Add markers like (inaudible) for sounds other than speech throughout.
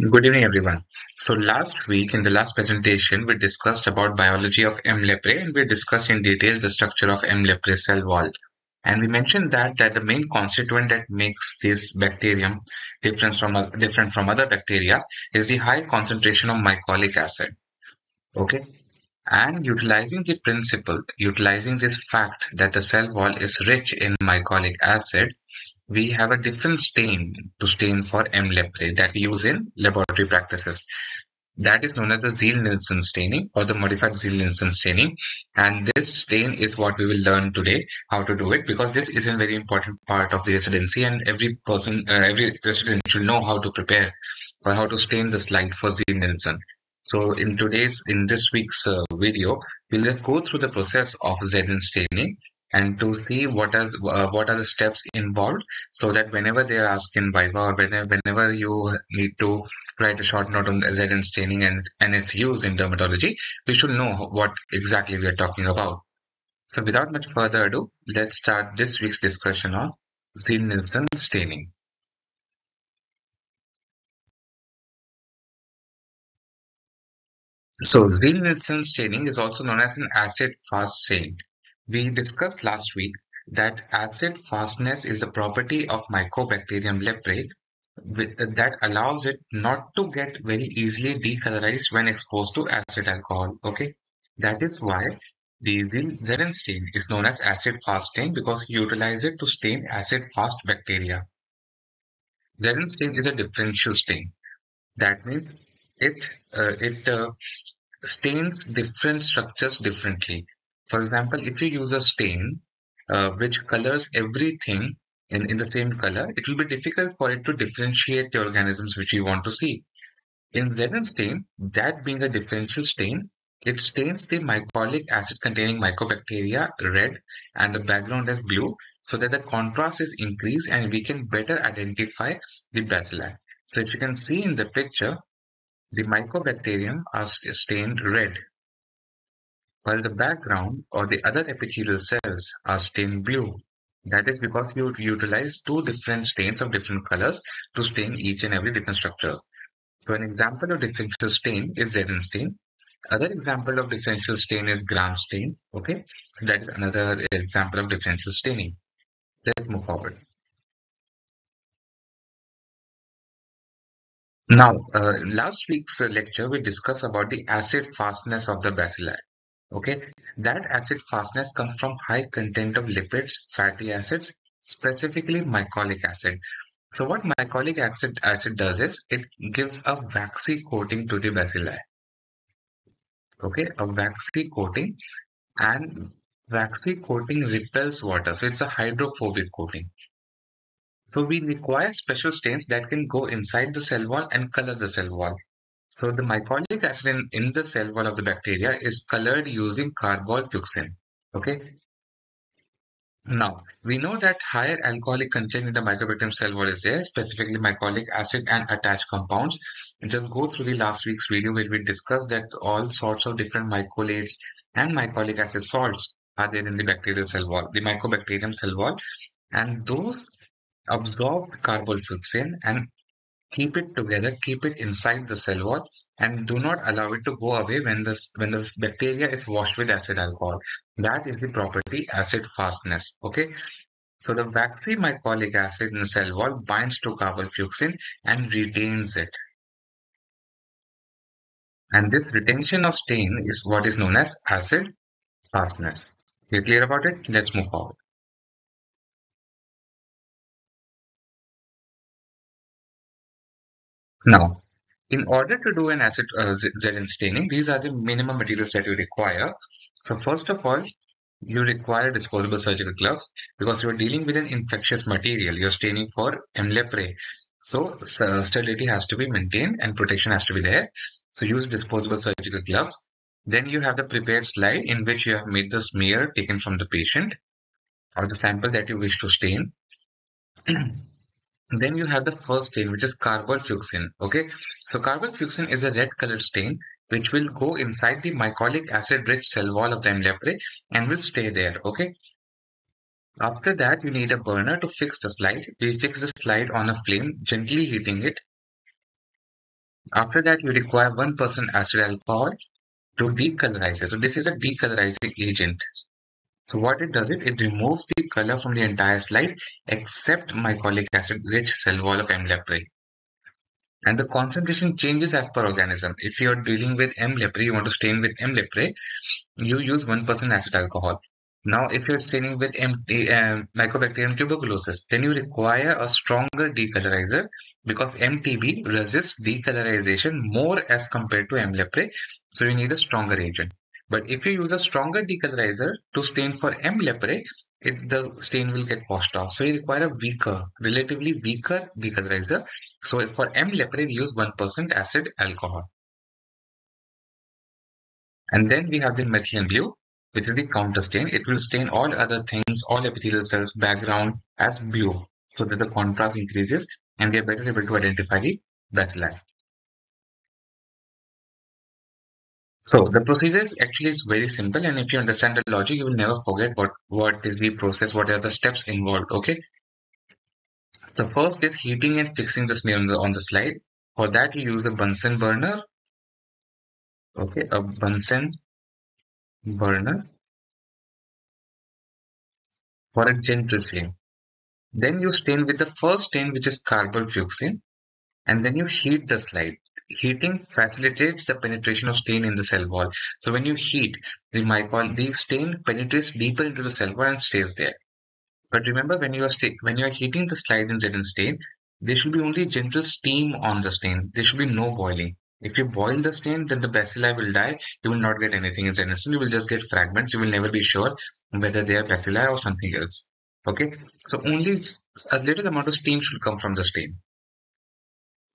Good evening, everyone. So last week in the last presentation, we discussed about biology of M. leprae and we discussed in detail the structure of M. leprae cell wall. And we mentioned that that the main constituent that makes this bacterium different from different from other bacteria is the high concentration of mycolic acid. Okay. And utilizing the principle, utilizing this fact that the cell wall is rich in mycolic acid, we have a different stain to stain for M. leprae that we use in laboratory practices. That is known as the Ziehl-Neelsen staining or the modified Ziehl-Neelsen staining. And this stain is what we will learn today, how to do it, because this is a very important part of the residency and every person, uh, every resident should know how to prepare or how to stain the slide for Ziehl-Neelsen. So in today's, in this week's uh, video, we'll just go through the process of Zn staining and to see what are uh, what are the steps involved so that whenever they are asked in Viva or whenever, whenever you need to write a short note on Zn staining and, and its use in dermatology, we should know what exactly we are talking about. So without much further ado, let's start this week's discussion of Ziehl-Neelsen staining. So Ziehl-Neelsen staining is also known as an acid-fast stain. We discussed last week that acid fastness is a property of Mycobacterium leprae that allows it not to get very easily decolorized when exposed to acid alcohol. Okay, that is why the Zn stain is known as acid fast stain because you utilize it to stain acid fast bacteria. Zn stain is a differential stain. That means it uh, it uh, stains different structures differently. For example, if you use a stain uh, which colors everything in, in the same color, it will be difficult for it to differentiate the organisms which you want to see. In Zn stain, that being a differential stain, it stains the mycolic acid containing mycobacteria red and the background is blue so that the contrast is increased and we can better identify the bacilli. So if you can see in the picture, the mycobacterium are stained red while the background or the other epithelial cells are stained blue. That is because you utilize two different stains of different colors to stain each and every different structures. So an example of differential stain is Zn stain. Other example of differential stain is Gram stain. Okay, so that is another example of differential staining. Let's move forward. Now, uh, last week's lecture we discussed about the acid fastness of the bacilli. Okay, that acid fastness comes from high content of lipids, fatty acids, specifically mycolic acid. So what mycolic acid acid does is it gives a waxy coating to the bacilli. Okay, a waxy coating and waxy coating repels water. So it's a hydrophobic coating. So we require special stains that can go inside the cell wall and color the cell wall. So the mycolic acid in, the cell wall of the bacteria is colored using carbol fuchsin. Okay. Now, we know that higher alcoholic content in the mycobacterium cell wall is there, specifically mycolic acid and attached compounds. Just go through the last week's video where we discussed that all sorts of different mycolates and mycolic acid salts are there in the bacterial cell wall, the mycobacterium cell wall. And those absorb carbol and keep it together, keep it inside the cell wall and do not allow it to go away when the, when the bacteria is washed with acid alcohol. That is the property acid fastness. Okay. So the waxy mycolic acid in the cell wall binds to carbolfuchsin and retains it. And this retention of stain is what is known as acid fastness. You clear about it? Let's move forward. Now, in order to do an acid uh, Zn staining, these are the minimum materials that you require. So first of all, you require disposable surgical gloves because you're dealing with an infectious material. You're staining for M. So uh, sterility has to be maintained and protection has to be there. So use disposable surgical gloves. Then you have the prepared slide in which you have made the smear taken from the patient or the sample that you wish to stain. (clears throat) Then you have the first stain, which is carbolfuchsin. Okay, so carbolfuchsin is a red colored stain which will go inside the mycolic acid rich cell wall of the M. and will stay there. Okay. After that, you need a burner to fix the slide. We fix the slide on a flame, gently heating it. After that, you require 1% acid alcohol to decolorize it. So this is a decolorizing agent. So what it does, it, it removes the color from the entire slide except mycolic acid rich cell wall of M. leprae. And the concentration changes as per organism. If you're dealing with M. leprae, you want to stain with M. leprae, you use 1% acid alcohol. Now, if you're staining with MT, uh, Mycobacterium tuberculosis, then you require a stronger decolorizer because MTB resists decolorization more as compared to M. leprae. So you need a stronger agent. But if you use a stronger decolorizer to stain for M. leprae, it, the stain will get washed off. So you require a weaker, relatively weaker decolorizer. So for M. leprae, we use 1% acid alcohol. And then we have the methylene blue which is the counter stain. It will stain all other things, all epithelial cells background as blue so that the contrast increases and we are better able to identify the bacilli. So the procedure is actually is very simple and if you understand the logic, you will never forget what, what is the process, what are the steps involved, okay? The first is heating and fixing the smear on the, on the slide. For that, you use a Bunsen burner, okay, a Bunsen burner for a gentle flame. Then you stain with the first stain which is carbolfuchsin and then you heat the slide. Heating facilitates the penetration of stain in the cell wall. So when you heat, the mycol, the stain penetrates deeper into the cell wall and stays there. But remember when you are when you are heating the slide in ZN stain, there should be only gentle steam on the stain. There should be no boiling. If you boil the stain, then the bacilli will die. You will not get anything in ZN stain. You will just get fragments. You will never be sure whether they are bacilli or something else. Okay, so only a little amount of steam should come from the stain.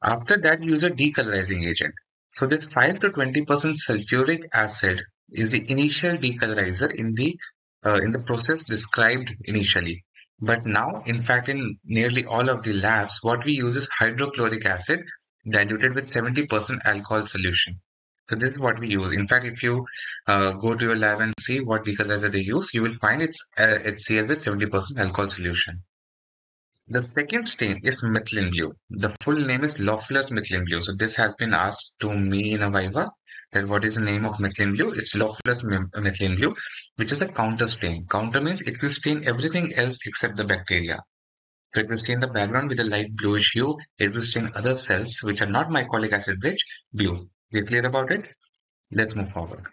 After that, use a decolorizing agent. So this 5 to 20% sulfuric acid is the initial decolorizer in the uh, in the process described initially. But now, in fact, in nearly all of the labs, what we use is hydrochloric acid diluted with 70% alcohol solution. So this is what we use. In fact, if you uh, go to your lab and see what decolorizer they use, you will find it's uh, HCl with 70% alcohol solution. The second stain is methylene blue. The full name is Loeffler's methylene blue. So this has been asked to me in a viva that what is the name of methylene blue? It's Loeffler's methylene blue, which is the counter stain. Counter means it will stain everything else except the bacteria. So it will stain the background with a light bluish hue. It will stain other cells which are not mycolic acid rich blue. We clear about it? Let's move forward.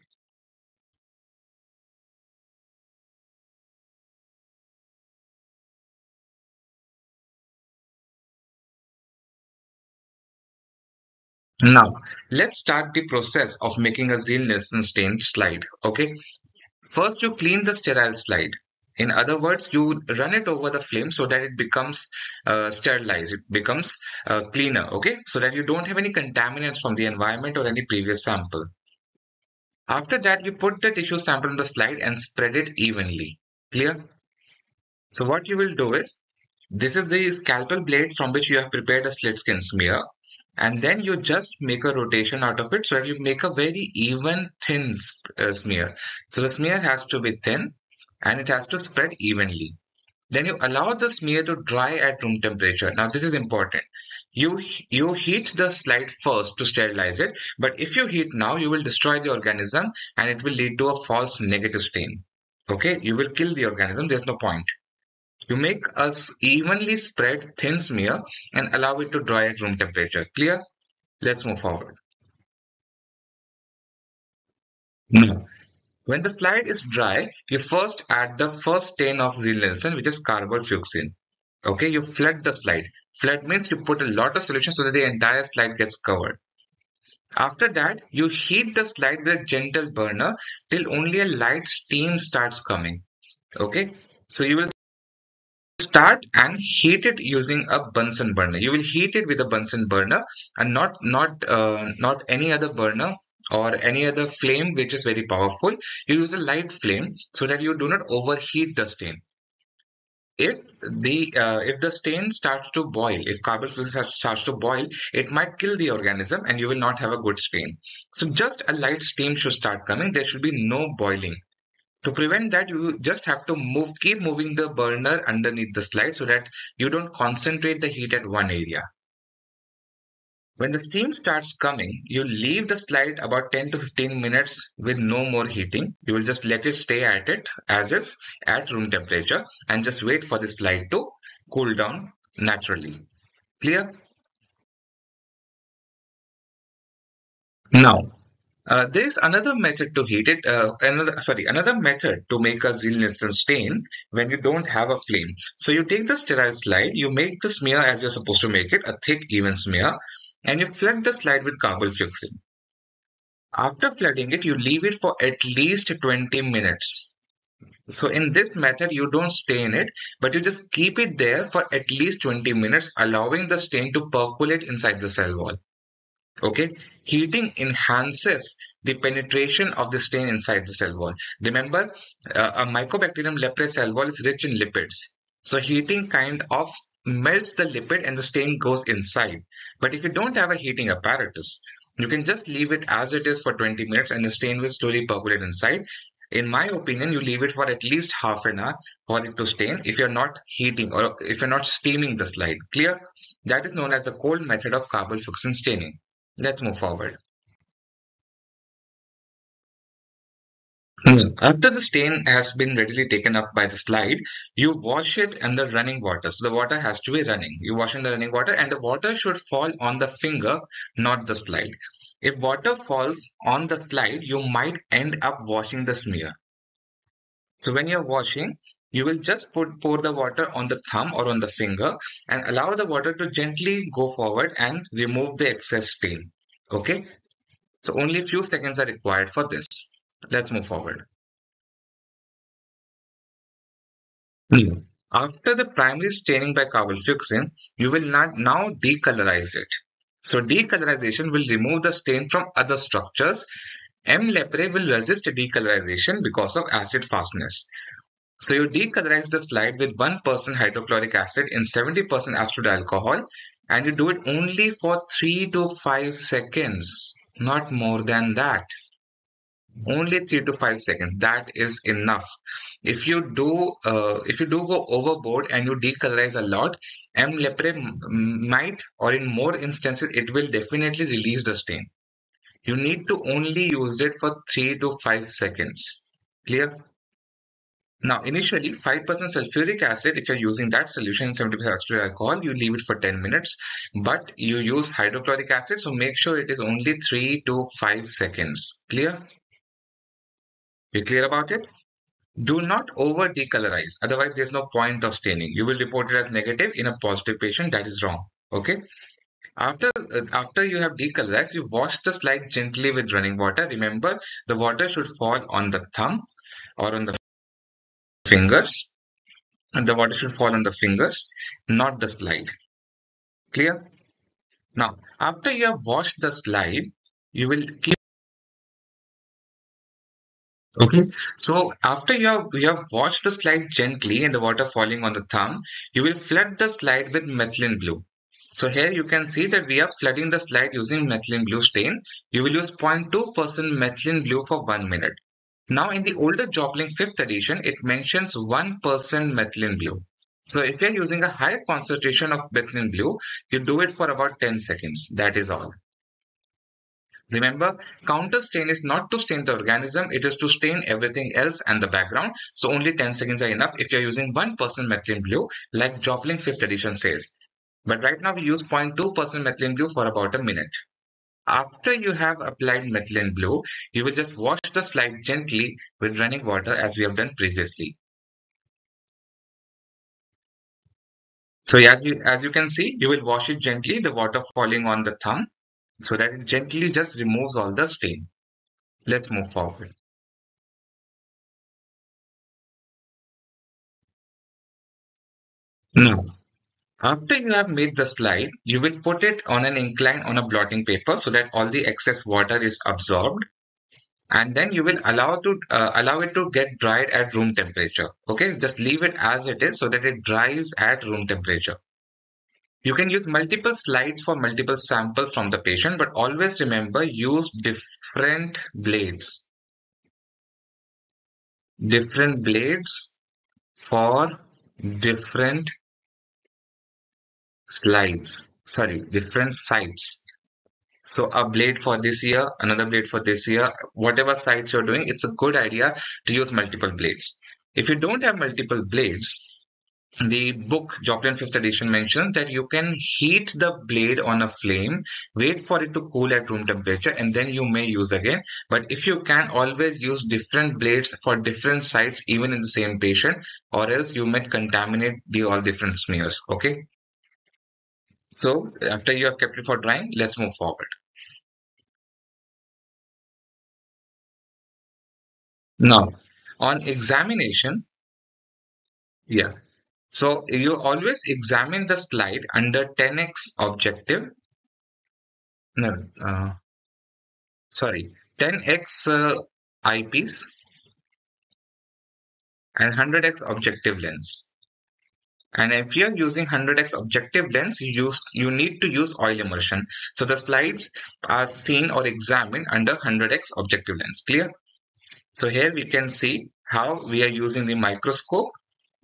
Now, let's start the process of making a Ziehl-Neelsen stain slide. Okay. First, you clean the sterile slide. In other words, you run it over the flame so that it becomes uh, sterilized. It becomes uh, cleaner. Okay. So that you don't have any contaminants from the environment or any previous sample. After that, you put the tissue sample on the slide and spread it evenly. Clear? So what you will do is, this is the scalpel blade from which you have prepared a slit skin smear and then you just make a rotation out of it so that you make a very even thin uh, smear. So the smear has to be thin and it has to spread evenly. Then you allow the smear to dry at room temperature. Now this is important. You, you heat the slide first to sterilize it, but if you heat now, you will destroy the organism and it will lead to a false negative stain. Okay, you will kill the organism. There's no point. You make a evenly spread thin smear and allow it to dry at room temperature. Clear? Let's move forward. Now, when the slide is dry, you first add the first stain of Ziehl-Neelsen, which is carbolfuchsin. Okay, you flood the slide. Flood means you put a lot of solution so that the entire slide gets covered. After that, you heat the slide with a gentle burner till only a light steam starts coming. Okay, so you will start and heat it using a Bunsen burner. You will heat it with a Bunsen burner and not not uh, not any other burner or any other flame which is very powerful. You use a light flame so that you do not overheat the stain. If the uh, if the stain starts to boil, if carbon starts to boil, it might kill the organism and you will not have a good stain. So just a light steam should start coming. There should be no boiling. To prevent that, you just have to move, keep moving the burner underneath the slide so that you don't concentrate the heat at one area. When the steam starts coming, you leave the slide about 10 to 15 minutes with no more heating. You will just let it stay at it as is at room temperature and just wait for the slide to cool down naturally. Clear? Now, uh, there is another method to heat it, uh, another sorry, another method to make a Ziehl-Neelsen stain when you don't have a flame. So you take the sterile slide, you make the smear as you're supposed to make it, a thick even smear, and you flood the slide with carbofuchsin. After flooding it, you leave it for at least 20 minutes. So in this method, you don't stain it, but you just keep it there for at least 20 minutes, allowing the stain to percolate inside the cell wall. Okay, heating enhances the penetration of the stain inside the cell wall. Remember, uh, a Mycobacterium leprae cell wall is rich in lipids. So heating kind of melts the lipid and the stain goes inside. But if you don't have a heating apparatus, you can just leave it as it is for 20 minutes and the stain will slowly percolate inside. In my opinion, you leave it for at least half an hour for it to stain if you're not heating or if you're not steaming the slide. Clear? That is known as the cold method of carbofuchsin staining. Let's move forward. Hmm. After the stain has been readily taken up by the slide, you wash it in the running water. So the water has to be running. You wash in the running water and the water should fall on the finger, not the slide. If water falls on the slide, you might end up washing the smear. So when you're washing, you will just put pour the water on the thumb or on the finger and allow the water to gently go forward and remove the excess stain. Okay. So only a few seconds are required for this. Let's move forward. After the primary staining by carbofuchsin, you will not now decolorize it. So decolorization will remove the stain from other structures. M. leprae will resist decolorization because of acid fastness. So you decolorize the slide with 1% hydrochloric acid in 70% absolute alcohol and you do it only for 3 to 5 seconds, not more than that. Only 3 to 5 seconds, that is enough. If you do uh, if you do go overboard and you decolorize a lot, M. leprae might or in more instances it will definitely release the stain. You need to only use it for 3 to 5 seconds. Clear? Now, initially 5% sulfuric acid, if you're using that solution in 70% acetyl alcohol, you leave it for 10 minutes, but you use hydrochloric acid, so make sure it is only 3 to 5 seconds. Clear? You clear about it? Do not over decolorize, otherwise there's no point of staining. You will report it as negative in a positive patient, that is wrong. Okay? After, uh, after you have decolorized, you wash the slide gently with running water. Remember, the water should fall on the thumb or on the fingers. And the water should fall on the fingers not the slide. Clear? Now after you have washed the slide you will keep okay? So after you have you have washed the slide gently and the water falling on the thumb you will flood the slide with methylene blue so here you can see that we are flooding the slide using methylene blue stain you will use 0.2 percent methylene blue for one minute now in the older Jopling 5th edition, it mentions 1% methylene blue. So if you're using a high concentration of methylene blue, you do it for about 10 seconds. That is all. Remember, counter stain is not to stain the organism, it is to stain everything else and the background. So only 10 seconds are enough if you're using 1% methylene blue, like Jopling 5th edition says. But right now we use 0.2% methylene blue for about a minute. After you have applied methylene blue, you will just wash the slide gently with running water as we have done previously. So as you, as you can see, you will wash it gently, the water falling on the thumb, so that it gently just removes all the stain. Let's move forward. Now, after you have made the slide, you will put it on an incline on a blotting paper so that all the excess water is absorbed. And then you will allow to uh, allow it to get dried at room temperature. Okay, just leave it as it is so that it dries at room temperature. You can use multiple slides for multiple samples from the patient, but always remember use different blades. Different blades for different slides sorry different sites So a blade for this year, another blade for this year, whatever sites you're doing, it's a good idea to use multiple blades. If you don't have multiple blades, the book Jopling 5th edition mentions that you can heat the blade on a flame, wait for it to cool at room temperature, and then you may use again. But if you can always use different blades for different sites, even in the same patient, or else you might contaminate the all different smears. Okay. So after you have kept it for drying, let's move forward. Now, on examination, yeah. So you always examine the slide under 10x objective. No, uh, sorry, 10x uh, eyepiece and 100x objective lens. And if you're using 100x objective lens, you use you need to use oil immersion. So the slides are seen or examined under 100x objective lens. Clear? So here we can see how we are using the microscope.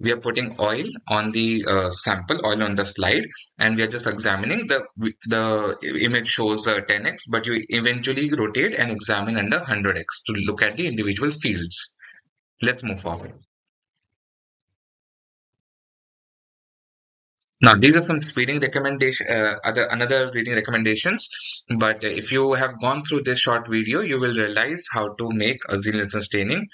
We are putting oil on the uh, sample, oil on the slide, and we are just examining the the image shows uh, 10x, but you eventually rotate and examine under 100x to look at the individual fields. Let's move forward. Now, these are some speeding recommendation, uh, other another reading recommendations. But if you have gone through this short video, you will realize how to make a Ziehl-Neelsen staining.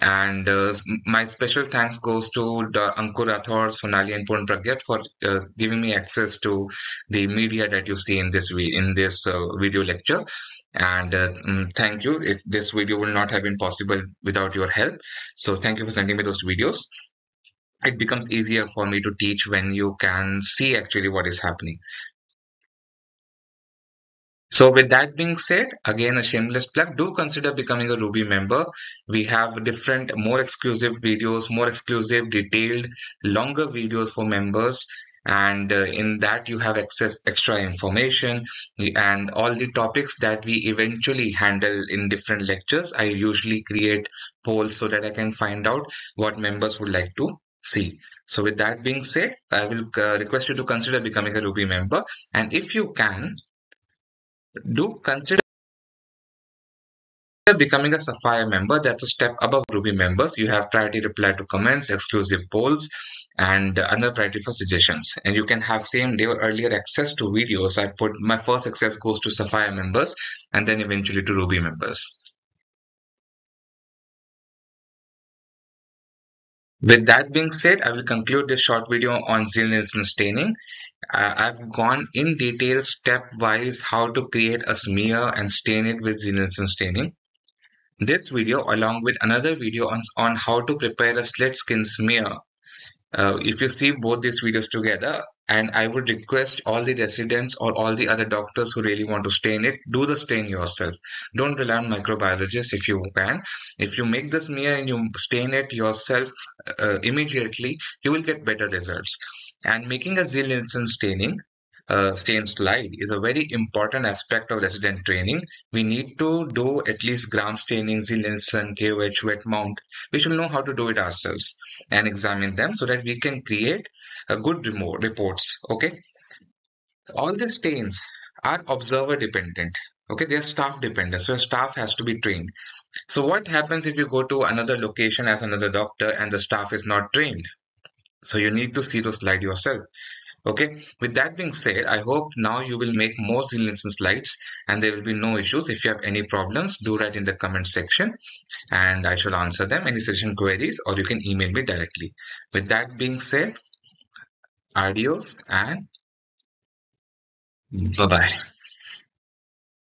And uh, my special thanks goes to the Ankur Rathore, Sonali, and Purn Pragya for uh, giving me access to the media that you see in this in this uh, video lecture. And uh, mm, thank you. It, this video will not have been possible without your help. So thank you for sending me those videos it becomes easier for me to teach when you can see actually what is happening. So with that being said, again a shameless plug, do consider becoming a Ruby member. We have different, more exclusive videos, more exclusive, detailed, longer videos for members. And uh, in that you have access extra information and all the topics that we eventually handle in different lectures. I usually create polls so that I can find out what members would like to see. So with that being said, I will uh, request you to consider becoming a Ruby member. And if you can, do consider becoming a Sapphire member. That's a step above Ruby members. You have priority reply to comments, exclusive polls, and another priority for suggestions. And you can have same day or earlier access to videos. I put my first access goes to Sapphire members and then eventually to Ruby members. With that being said, I will conclude this short video on Ziehl-Neelsen staining. Uh, I've gone in detail stepwise how to create a smear and stain it with Ziehl-Neelsen staining. This video along with another video on, on how to prepare a slit skin smear uh, if you see both these videos together and I would request all the residents or all the other doctors who really want to stain it, do the stain yourself. Don't rely on microbiologists if you can. If you make the smear and you stain it yourself uh, immediately, you will get better results. And making a Ziehl-Neelsen staining uh, stain slide is a very important aspect of resident training. We need to do at least gram staining, Ziehl-Neelsen, KOH, wet mount. We should know how to do it ourselves and examine them so that we can create a good remote reports. Okay. All the stains are observer dependent. Okay, they are staff dependent. So staff has to be trained. So what happens if you go to another location as another doctor and the staff is not trained? So you need to see the slide yourself. Okay, with that being said, I hope now you will make more Ziehl-Neelsen slides and there will be no issues. If you have any problems, do write in the comment section and I shall answer them, any session queries, or you can email me directly. With that being said, adios and bye-bye.